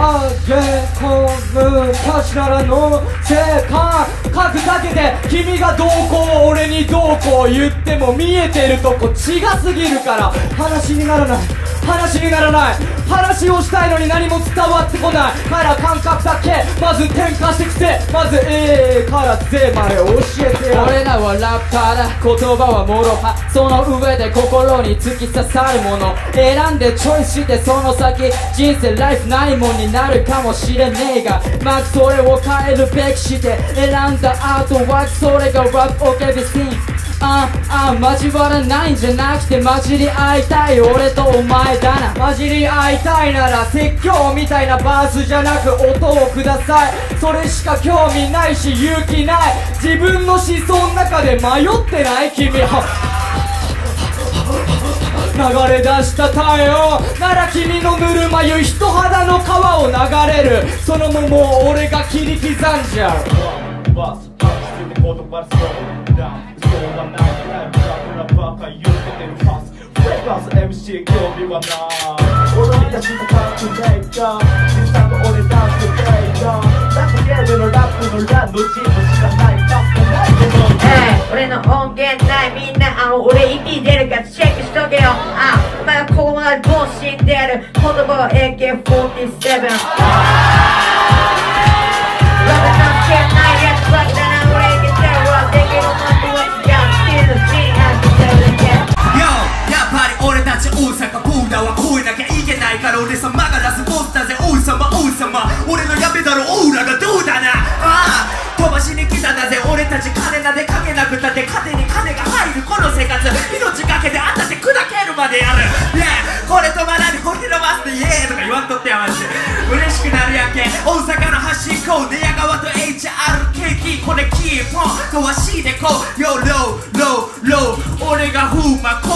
あげこむかしならの世界書くだけで君がどうこう俺にどうこう言っても見えてるとこ違すぎるから話にならない話にならない話をしたいのに何も伝わってこないから感覚だけまず転化してきてまず A から Z まで教えてよ俺らはラッパーだ言葉はもろはその上で心に突き刺さるもの。選んでチョイスしてその先人生ライフないもんになるかもしれねえが。まずそれを変えるべくして選んだアートはそれがラップ OK ビシンああ交わらないんじゃなくて混じり合いたい俺とお前だな。混じり合いたいなら説教みたいなバースじゃなく音をください。それしか興味ないし勇気ない。自分の思想の中で迷ってない君は流れ出した太陽。なら君のぬるま湯人肌の川を流れる。その桃を俺が切り刻んじゃう。言葉そうな嘘はないタイプだからバカ言うててるファスフレバス MC 興味はない踊り出したカップメイカー実際の俺ダンスブレイカーラップゲームのラップのランのチームしかないかつてないけど俺の音源ないみんなあの俺 EP 出るかチェックしとけよ。あお前はここまでどう死んでる。言葉は AK47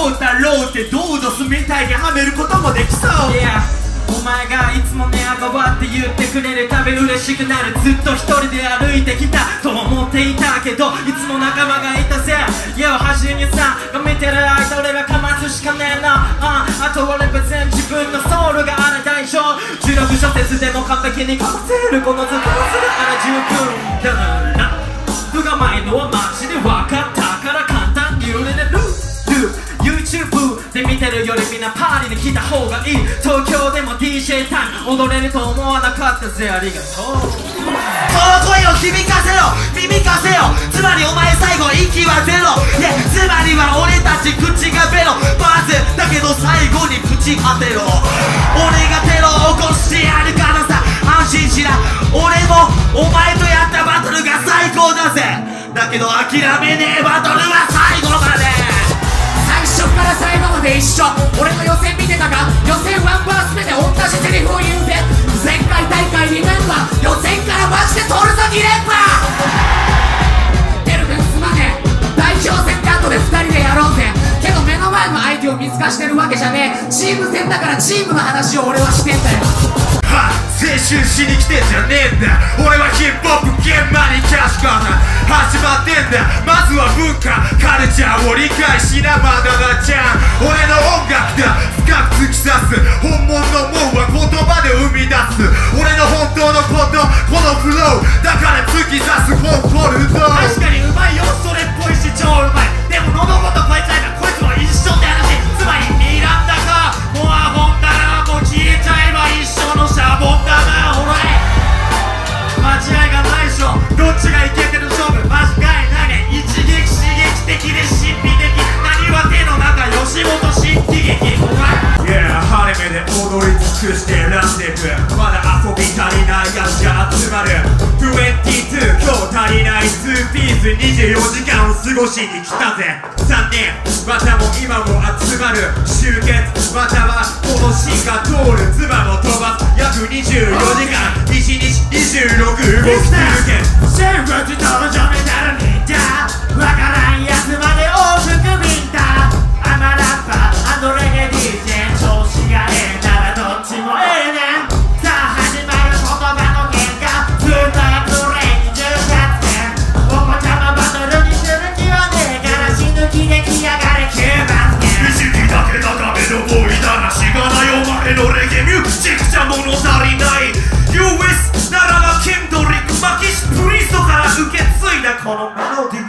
うたろうってドードスみたいにはめることもできそう。Yeah お前がいつも寝屋川って言ってくれるたび嬉しくなるずっと一人で歩いてきたと思っていたけどいつも仲間がいたぜ。いやはじめさんが見てる間俺らかますしかねえな。ああと俺別に自分のソウルがある代償16小節でも完璧にかませるこの図工するあら十分だからラップが前のはマジで分かったから簡単に売れるで見てるよりみんなパーリーに来た方がいい東京でも DJ タイム踊れると思わなかったぜありがとうこの声を響かせろ耳かせよつまりお前最後息はゼロいやつまりは俺たち口がベロバズだけど最後にプチ当てろ俺がテロを起こしてやるからさ安心しな俺もお前とやったバトルが最高だぜだけど諦めねえバトルは最後まで初から最後まで一緒。俺の予選見てたか予選ワンバース目で同じセリフを言うぜ。前回大会2連覇予選からマジで取るぞ2連覇出る分すまねえ。代表戦って後で2人でやろうぜ。けど目の前の相手を見透かしてるわけじゃねえ。チーム戦だからチームの話を俺はしてんだよ。青春しに来てんじゃねえんだ。俺はヒップホップ現場にキャッシュカー始まってんだ。まずは文化カルチャーを理解しなまだなちゃん。俺の音楽だ。深く突き刺す。本物のもんは言葉で生み出す。俺の本当のことこのフロー。だから突き刺す。誇るぞ。確かにうまいよ。それっぽいし超うまい。でも喉してランデブーまだ遊び足りないやつが集まる22今日足りない2ピース24時間を過ごしに来たぜ。3人またも今も集まる集結。またはこの芯が通る妻も飛ばす。約24時間。1日26動き続け生物とジョメダルミンこのメロディー。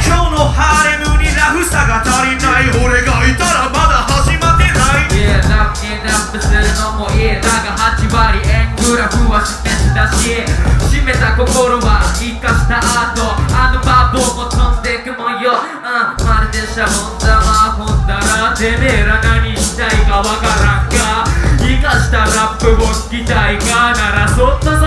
今日のハーレムにラフさが足りない俺がいたらまだ始まってない。いやラッキーラップするのもいいだが8割円グラフは示したし締めた心は生かした後。あのバボも飛んでくもんよ、うん、まるでシャボン玉ほんだらてめえしたラップを聞きたいかならそっと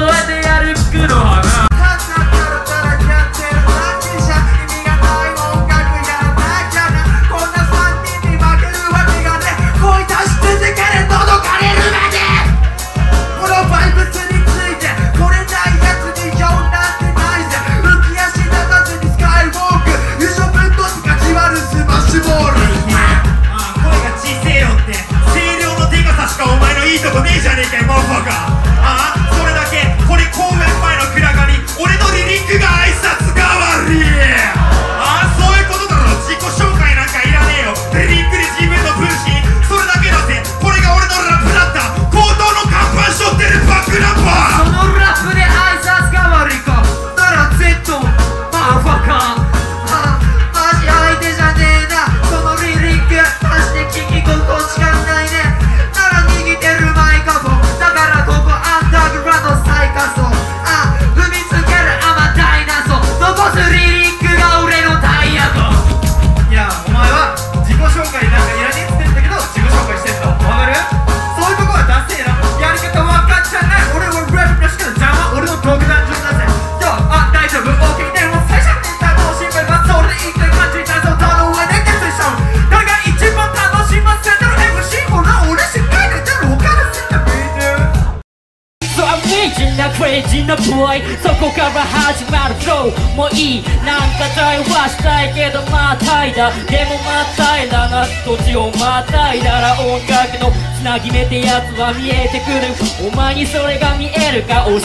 なクレイジーなボーイ。そこから始まるフローもういい。なんか対話したいけどまたいだでもまたいだな土地をまたいだら音楽のつなぎ目ってやつは見えてくる。お前にそれが見えるか教え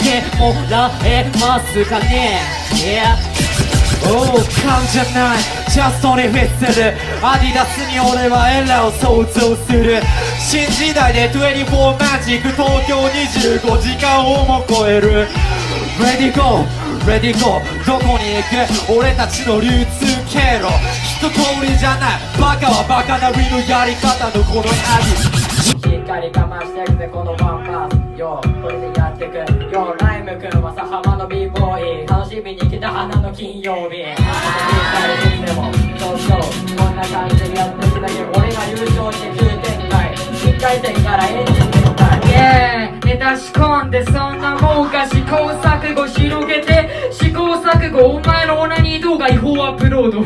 てもらえますかね？Yeah おう勘じゃない。ジャストにフィッセル。アディダスに俺はエラーを想像する。新時代で24マジック東京25時間をも超える。Ready go Ready go どこに行く？俺たちの流通経路。一通りじゃない。バカはバカなりのやり方のこのアディ。しっかり我慢してくぜこのワンパス。よこれでやってく。よライムくんはさ浜の b ボー花の金曜日。いつでもそうそう。こんな感じでやってきたけ俺が優勝して急展開1回戦からエンジン展開イエーイネタ仕込んでそんなもんか試行錯誤広げて。試行錯誤お前のオナニー動画違法アップロード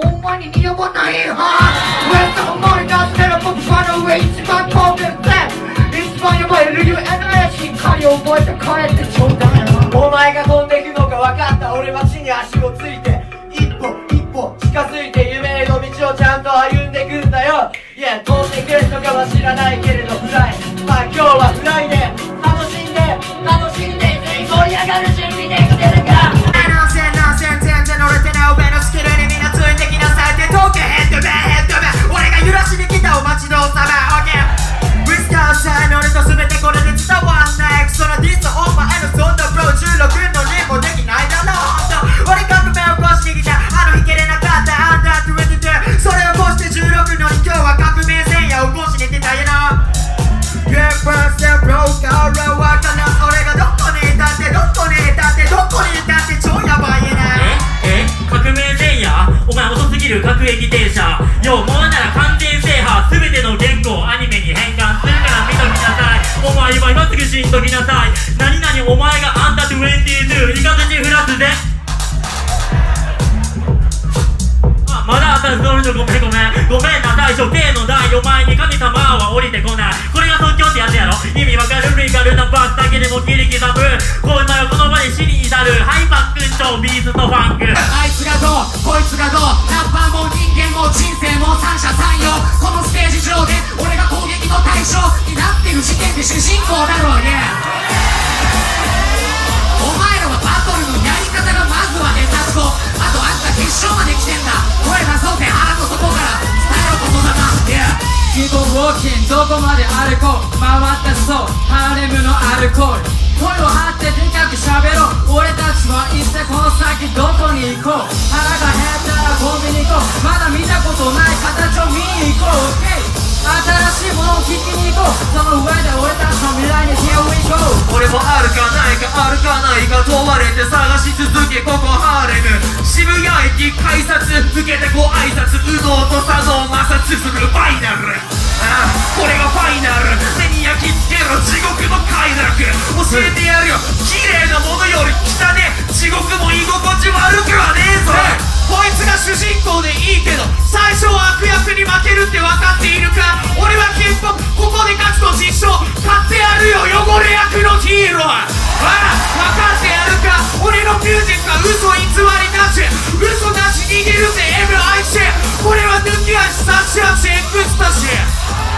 悪いけどお前に似合わないはウェストの森出して。る僕ファの上一番飛んでるぜ一番やばい LUNA しっかり覚えて。帰って。ちょうだいお前が飛んでくのか分かった俺は地に足をついて。一歩一歩近づいて。夢への道をちゃんと歩んでくんだよいや飛んでくるとかは知らないけれどフライまあ今日はフライで今すぐ死んどきなさい。何々お前がアンダー22いかずちフラスで。あまだ当たるぞごめんごめん。ごめんなさい。処刑のないお前に神様は降りてこない。これが即興ってやつやろ。意味わかる？リカルなバスだけでも切り刻むこんなどこまで歩こう。回ったそうハーレムのアルコール声を張ってでかく喋ろう俺たちは一体この先どこに行こう。腹が減ったらコンビニ行こう。まだ見たことない形を見に行こう。OK 新しいものを聞きに行こう。その上で俺たちの未来にかあるかな？いか問われて探し続けここハーレム。渋谷駅改札受けてご挨拶。右脳と左脳摩擦するファイナル。ああこれがファイナル。目に焼き付けろ地獄の快楽。教えてやるよ。綺麗なものより汚ね。地獄も居心地悪くはねえぞ。こいつが主人公でいいけど最初は悪役に負けるって分かっているか？俺は結構ツと実証買ってやるよ汚れ役のヒーローあら分かってやるか俺のミュージックは嘘偽りなし。嘘なし逃げるぜ MIC これは抜き足差し足エクスタシー